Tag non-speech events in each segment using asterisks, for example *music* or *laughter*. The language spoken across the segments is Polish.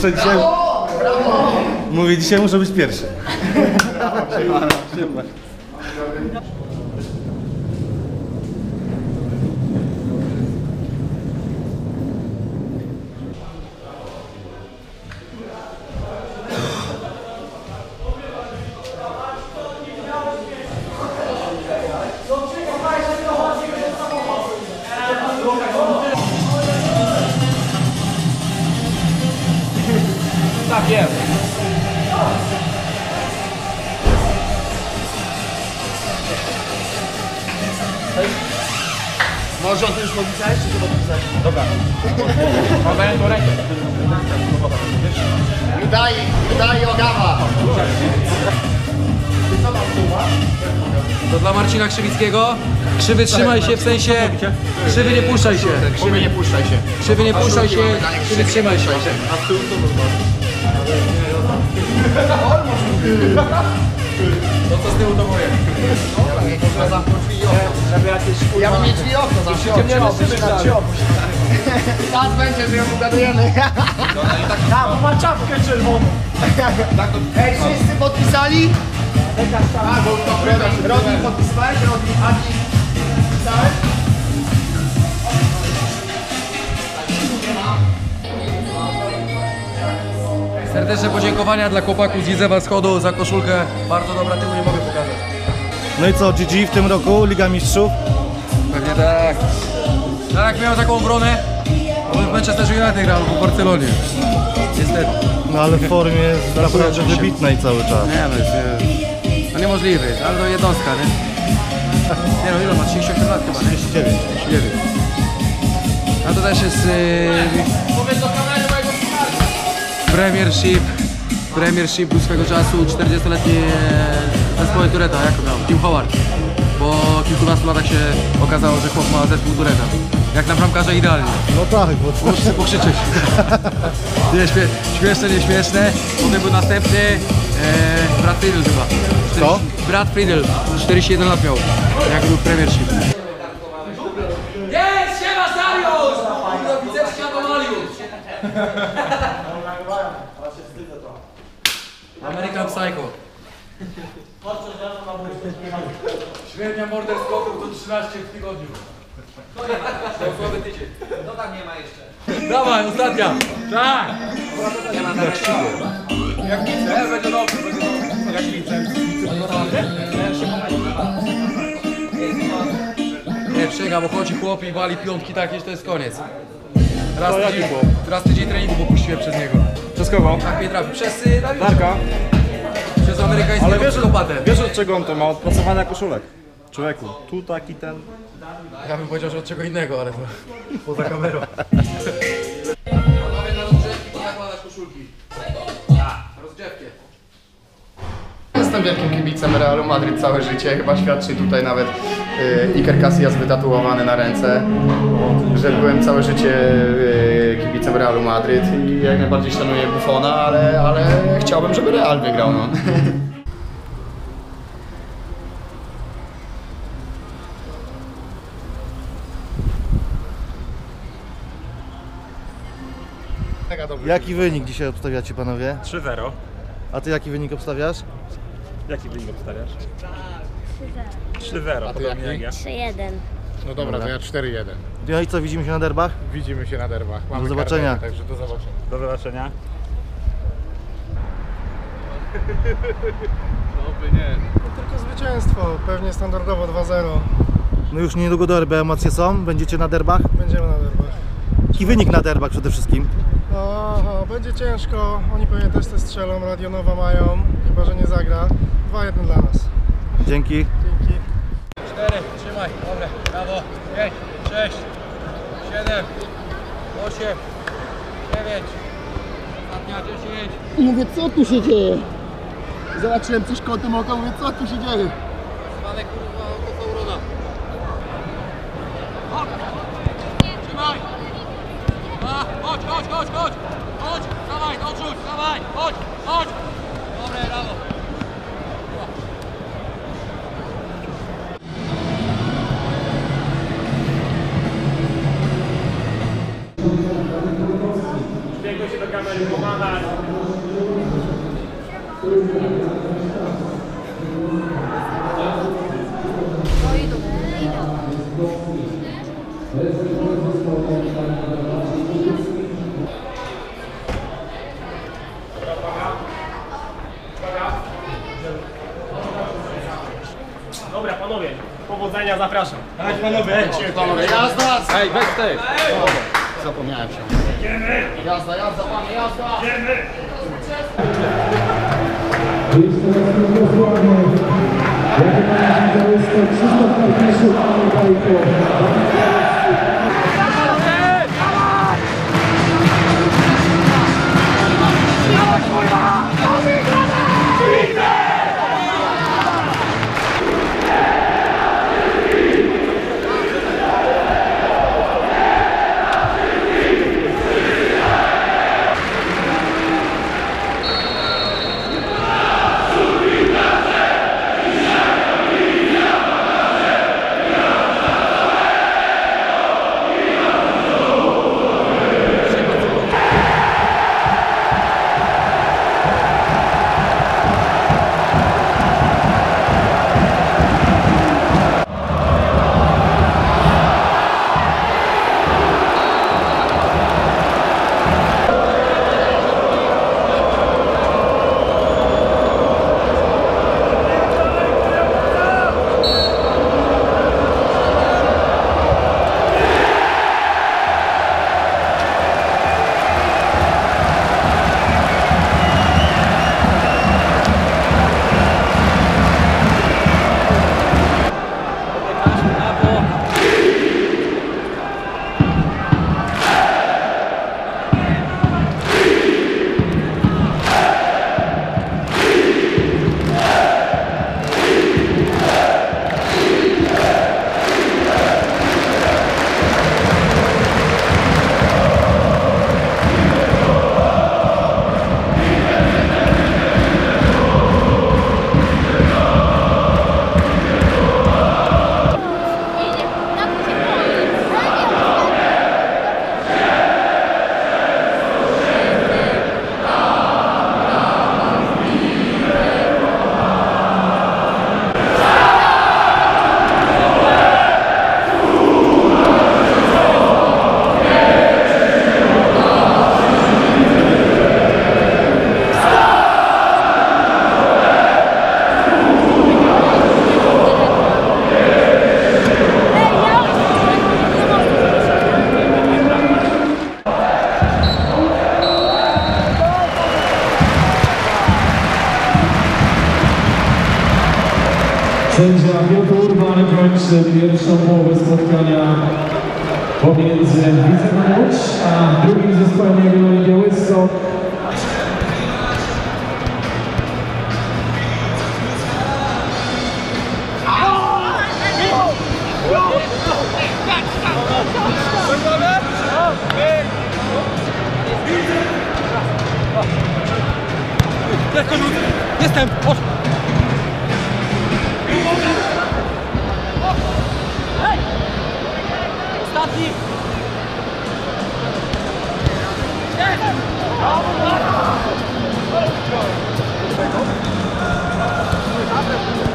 Muszę dzisiaj... Mówię, dzisiaj muszę być pierwszy. Tak już podpisałeś, czy podpisałeś? Dobra. Podałem do rękę. Daj, daj Ogawa! To dla Marcina Krzywickiego. Krzywy trzymaj się w sensie. Krzywy nie puszczaj się. Krzywy nie puszczaj się. Krzywy nie puszczaj się. Krzywy trzymaj się. To co z tyłu to moje. Ja mam mieć drzwi okno. Nie ma Teraz będzie, że ją ugadujemy. *laughs* Tam, ma czapkę czerwoną. Ej, wszyscy podpisali? Tak, bo to Rodney podpisałeś? Rodney, Adi podpisałeś? Serdeczne podziękowania dla chłopaków z Widzewa Schodu za koszulkę. Bardzo dobra, tyłu nie mogę. No i co, GG w tym roku, Liga Mistrzów? Pewnie tak. Tak, miał taką obronę. On w Manchesterze United grał, w Barcelonie. Niestety. No ale w formie *laughs* jest naprawdę wybitnej cały czas. Nie no, jest, no niemożliwy jest, ale to jednostka, nie? *laughs* Nie no, ile ma? 38 lat chyba, nie? 39. 39. A to też jest yy, Premiership, Premiership był swego czasu 40-letni e, zespoły Tureta, jak to miał? Tim Howard. Po kilkunastu latach się okazało, że chłop ma zespół Tureta. Jak na bramkarza idealnie. No tak, bo Muszę pokrzyczeć. *laughs* Nie, śmie śmieszne, nie śmieszne. Potem był następny e, Brad Friedel chyba. Kto? Brad Friedel, 41 lat miał, jak był w Premiership. Jest, siema Dariusz! Widzeczki Anomaliusz! *laughs* American Psycho. Średnia morder skoków to 13 w tygodniu. To słaby tydzień. No tam nie ma jeszcze. Dawaj, ostatnia! Tak! Jak widzę, będzie dobrze, będzie dobrze. Jak widzę. Nie, przyjechał, bo chodzi chłop i wali piątki takie, że to jest koniec. Raz tydzień, raz tydzień treningu popuściłem przez niego. Przez kogo? Tak mnie trafi. Przez y. Darka. Przez amerykańskiego Ale wiesz, psychopatę. wiesz od czego on to ma? Od pracowania koszulek. Człowieku, tu taki ten. Ja bym powiedział, że od czego innego, ale to *laughs* poza kamerą. Jestem wielkim kibicem Realu Madryt całe życie. Chyba świadczy tutaj nawet y, Iker Casillas wytatuowany na ręce, że byłem całe życie y, kibicem Realu Madryt i jak najbardziej szanuję Buffona, ale, ale chciałbym, żeby Real wygrał. No. Jaki wynik dzisiaj obstawiacie panowie? 3-0. A ty jaki wynik obstawiasz? Jaki wynik obstawiasz? 3-0, podobnie jak ja. 3-1. No dobra, to ja 4-1. No i co, widzimy się na derbach? Widzimy się na derbach. Mamy Do zobaczenia. karnety, Także do zobaczenia. Do zobaczenia. Tylko zwycięstwo, pewnie standardowo 2-0. No już niedługo derby, emocje są? Będziecie na derbach? Będziemy na derbach. Jaki wynik na derbach przede wszystkim? No, będzie ciężko. Oni pewnie też te strzelą, radionowa mają, chyba że nie zagra. 2-1 dla nas. Dzięki. Dzięki. 4, trzymaj, dobre, brawo, 5, 6, 7, 8, 9, ostatnia 10. Mówię, co tu się dzieje? Zobaczyłem coś kątem oka, mówię, co tu się dzieje? Spadek kurwa to Saurona. Trzymaj! A, chodź, chodź, chodź, chodź! Chodź, dawaj, odrzuć, dawaj, chodź, chodź! Lecimy panowie, jazda! Ej, weź ty! Zapomniałem się. Jazda, jazda, panie, jazda! Sędzia pierwszą połowę spotkania pomiędzy Widzem Łódź a drugim zespołem Jagiellonii Białystok. Jestem! O! tá aqui. Calma,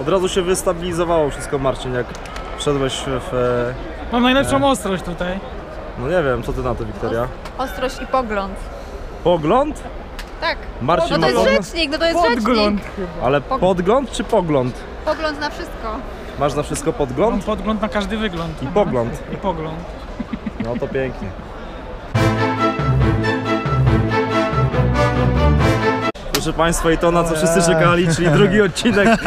od razu się wystabilizowało wszystko Marcin, jak wszedłeś w... e, Mam najlepszą ostrość tutaj. No nie wiem, co ty na to Wiktoria? Ostrość i pogląd. Pogląd? Tak. Marcin No to jest pogląd? rzecznik, no to jest Podgląd rzecznik. Ale podgląd czy pogląd? Pogląd na wszystko. Masz na wszystko Mam podgląd? podgląd na każdy wygląd. I pogląd. I pogląd. No to pięknie. Proszę Państwa, i to na co wszyscy czekali, czyli drugi *laughs* odcinek. *laughs*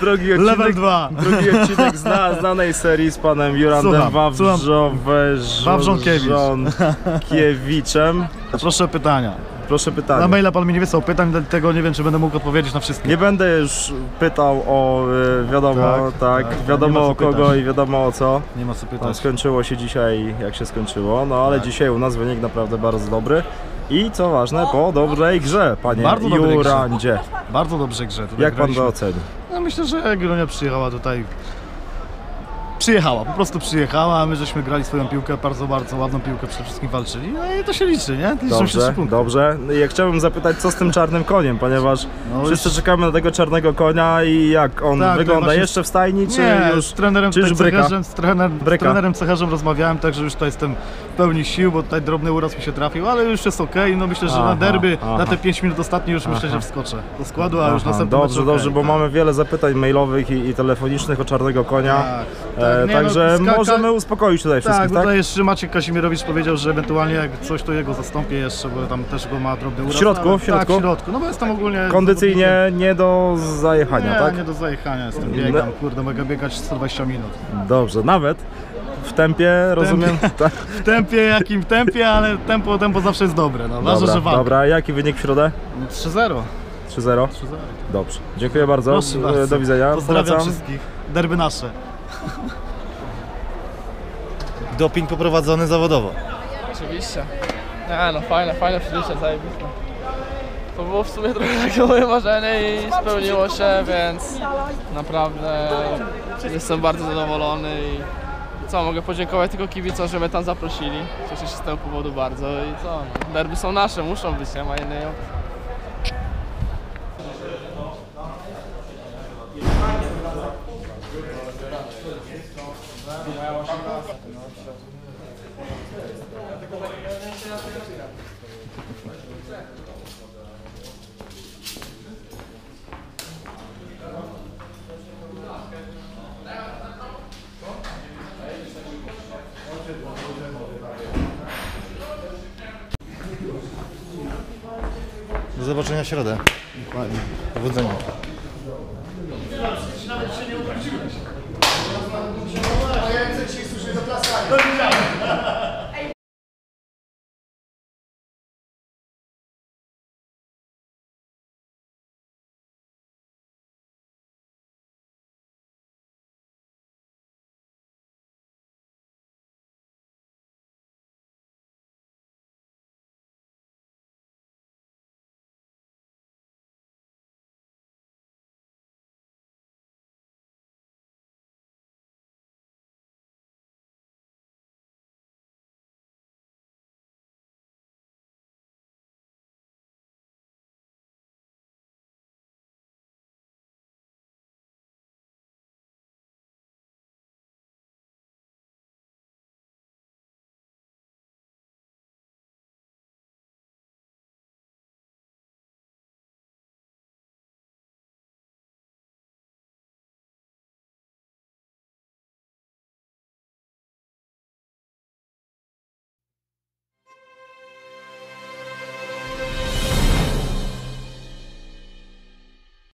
drugi odcinek Level 2. Drugi odcinek zna, znanej serii z panem Jurandem Słucham, Wawrząkiewicz. Wawrząkiewiczem. Proszę pytania. Proszę Na pytanie. maila pan mi nie wysłał pytań, dlatego nie wiem, czy będę mógł odpowiedzieć na wszystkie. Nie będę już pytał o y, wiadomo, tak, Tak, tak, nie wiadomo co o kogo pytać. i wiadomo o co. Nie ma co No, pytać. skończyło się dzisiaj jak się skończyło, no ale dzisiaj u nas wynik naprawdę bardzo dobry. I co ważne, po dobrej grze, panie Bardzo dobrej grze. Jurandzie. Bardzo dobrze grze. Tutaj Jak pan graliśmy. to oceni? No myślę, że Grunia przyjechała tutaj. Przyjechała, po prostu przyjechała, a my żeśmy grali swoją piłkę, bardzo, bardzo ładną piłkę, przede wszystkim walczyli. No i to się liczy, nie? Liczą się Dobrze, punkty. dobrze. No Ja chciałbym zapytać, co z tym czarnym koniem, ponieważ No wszyscy już- czekamy na tego czarnego konia i jak on Tak, to wygląda właśnie- jeszcze w stajni, czy nie, już z trenerem, czy już tutaj bryka? cecharzem, z, trener, z Bryka. trenerem cecharzem rozmawiałem, także już tutaj jestem pełni sił, bo tutaj drobny uraz mi się trafił, ale już jest okej, no myślę, że Aha, na derby, aha. na te 5 minut ostatnie już myślę, że wskoczę do składu, a już Aha, następny Dobrze, mecz dobrze, bo tak. mamy wiele zapytań mailowych i, i telefonicznych o czarnego konia. Tak, e, tak, nie, no, także ka- możemy uspokoić tutaj Tak, wszystkich, tak? tutaj jeszcze Maciek Kazimierowicz powiedział, że ewentualnie jak coś to jego zastąpię jeszcze, bo tam też go ma drobny uraz. środku? ale- W środku? Tak, w środku, no bo jestem ogólnie... Kondycyjnie nie do zajechania, nie, tak? nie do zajechania jestem, No. biegam, kurde, mogę biegać 120 minut. Dobrze, nawet w tempie, rozumiem? *laughs* Tak. W tempie, jakim tempie, ale tempo, tempo zawsze jest dobre, no, ważne, Dobra, że walka. dobra, jaki wynik w środę? 3-0. 3-0? Dobrze, dziękuję bardzo, Proszę E, bardzo. do widzenia. Pozdrawiam Polecam. wszystkich. Derby nasze. *laughs* Doping poprowadzony zawodowo. Oczywiście. Nie no, fajne, fajne przeżycie, zajebiste. To było w sumie trochę *laughs* takie moje marzenie i spełniło się, więc naprawdę jestem bardzo zadowolony i co, mogę podziękować tylko kibicom, że mnie tam zaprosili. Cieszę się z tego powodu bardzo i co, derby są nasze, muszą być, nie ma innej opcji. Zobaczenia w środę. Powodzenia.